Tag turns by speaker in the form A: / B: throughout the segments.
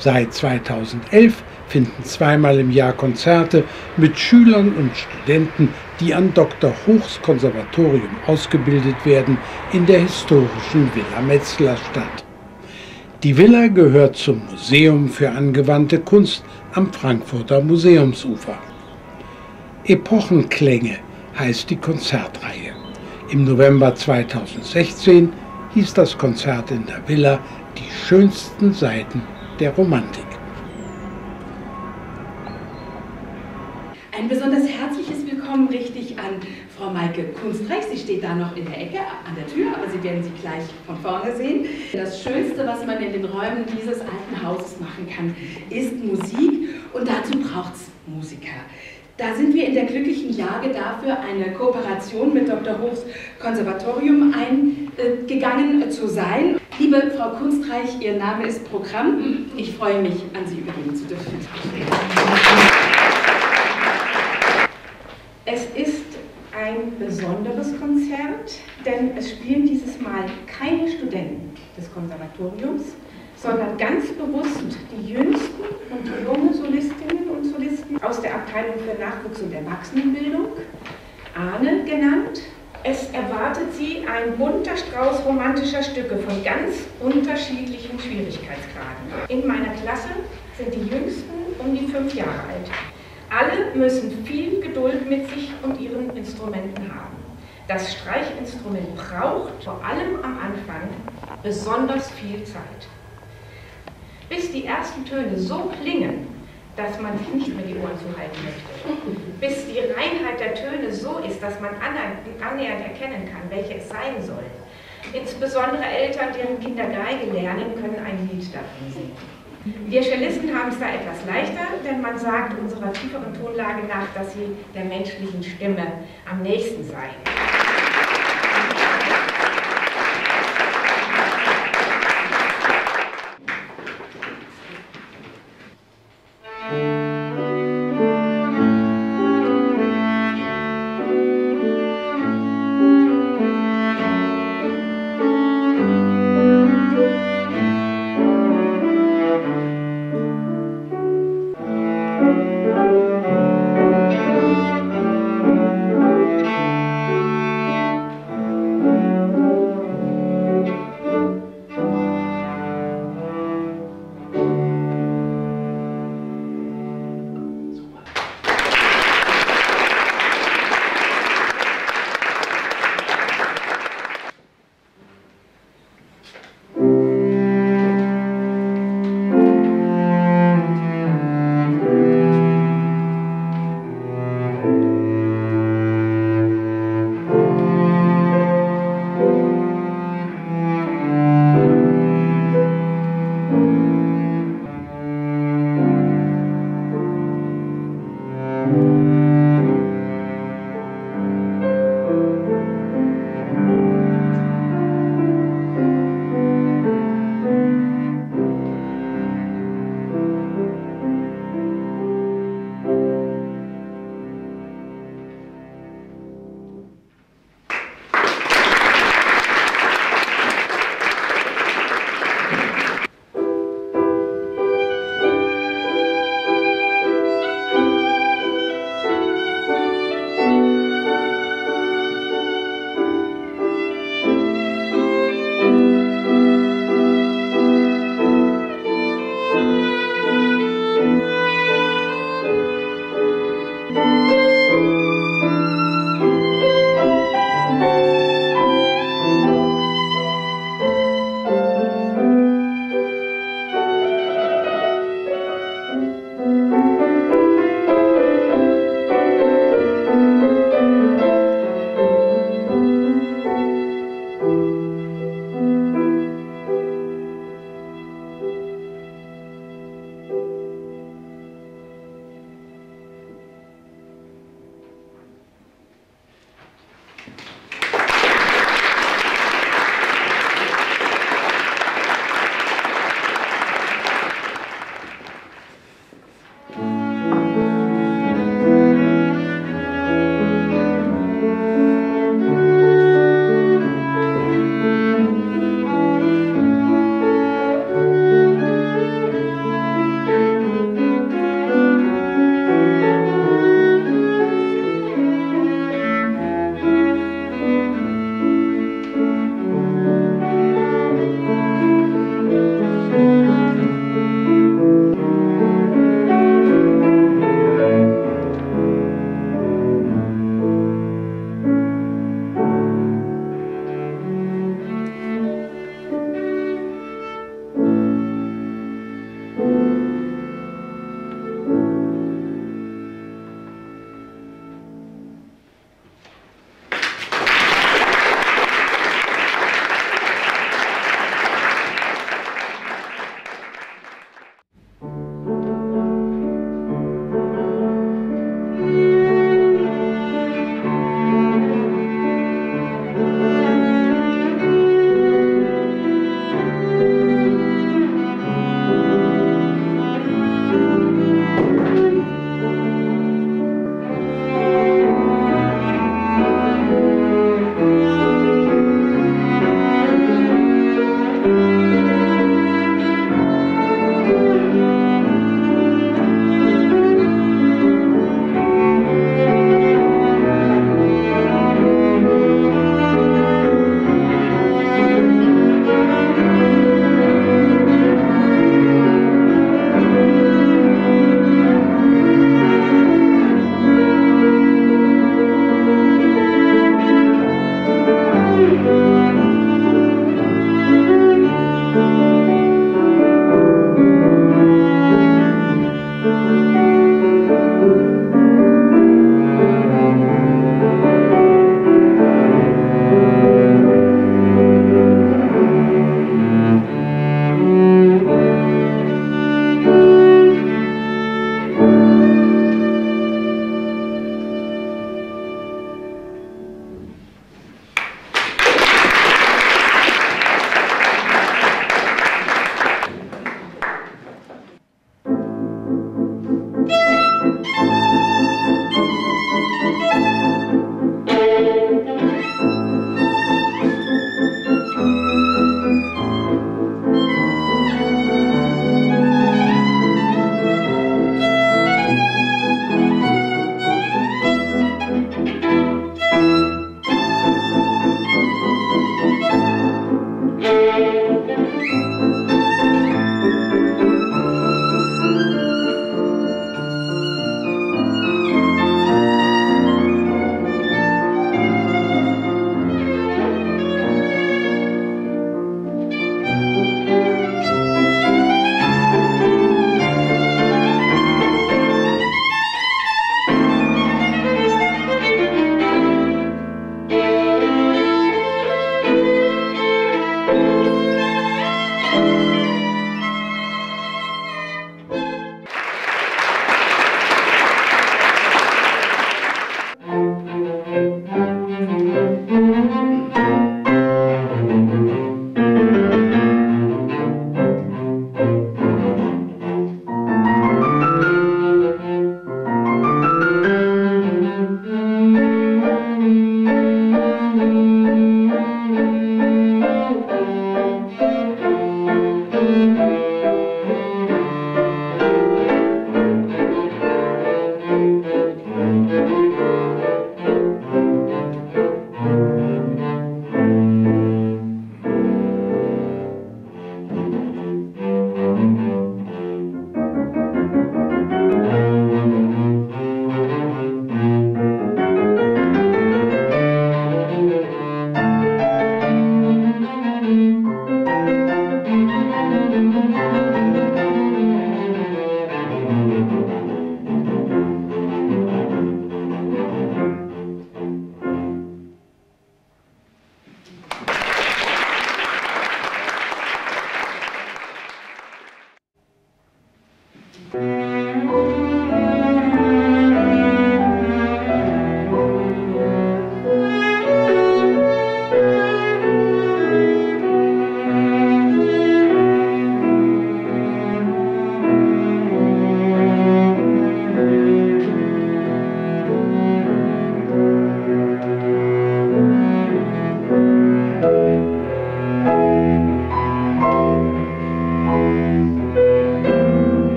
A: Seit 2011 finden zweimal im Jahr Konzerte mit Schülern und Studenten, die an Dr. Hochs Konservatorium ausgebildet werden, in der historischen Villa Metzler statt. Die Villa gehört zum Museum für angewandte Kunst am Frankfurter Museumsufer. Epochenklänge heißt die Konzertreihe. Im November 2016 hieß das Konzert in der Villa Die schönsten Seiten der Romantik.
B: Ein besonders herzliches Willkommen richtig an Frau Maike Kunstreich. Sie steht da noch in der Ecke an der Tür, aber Sie werden sie gleich von vorne sehen. Das Schönste, was man in den Räumen dieses alten Hauses machen kann, ist Musik und dazu braucht es Musiker. Da sind wir in der glücklichen Lage dafür, eine Kooperation mit Dr. Hochs Konservatorium eingegangen zu sein. Liebe Frau Kunstreich, Ihr Name ist Programm. Ich freue mich, an Sie übergeben zu dürfen.
C: Es ist ein besonderes Konzert, denn es spielen dieses Mal keine Studenten des Konservatoriums, sondern ganz bewusst die jüngsten und junge Solistinnen und Solisten aus der Abteilung für Nachwuchs- und Erwachsenenbildung, Ahne genannt, erwartet Sie ein bunter Strauß romantischer Stücke von ganz unterschiedlichen Schwierigkeitsgraden. In meiner Klasse sind die Jüngsten um die fünf Jahre alt. Alle müssen viel Geduld mit sich und ihren Instrumenten haben. Das Streichinstrument braucht vor allem am Anfang besonders viel Zeit. Bis die ersten Töne so klingen, dass man sich nicht mehr die Ohren zuhalten möchte. Bis die Reinheit der Töne so ist, dass man annähernd erkennen kann, welche es sein soll. Insbesondere Eltern, deren Kinder Geige lernen, können ein Lied davon singen. Wir Cellisten haben es da etwas leichter, denn man sagt unserer tieferen Tonlage nach, dass sie der menschlichen Stimme am nächsten sei.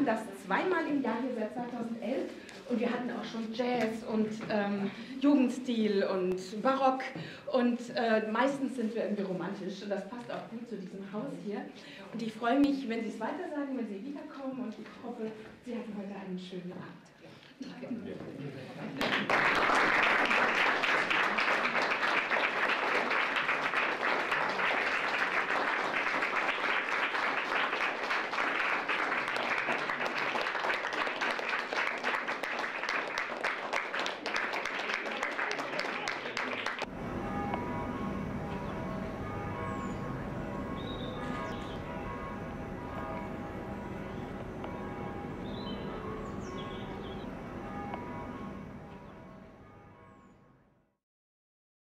B: Machen das zweimal im Jahr hier seit 2011 und wir hatten auch schon Jazz und ähm, Jugendstil und Barock und äh, meistens sind wir irgendwie romantisch und das passt auch gut zu diesem Haus hier. Und ich freue mich, wenn Sie es weiter sagen, wenn Sie wiederkommen und ich hoffe, Sie hatten heute einen schönen Abend. Danke.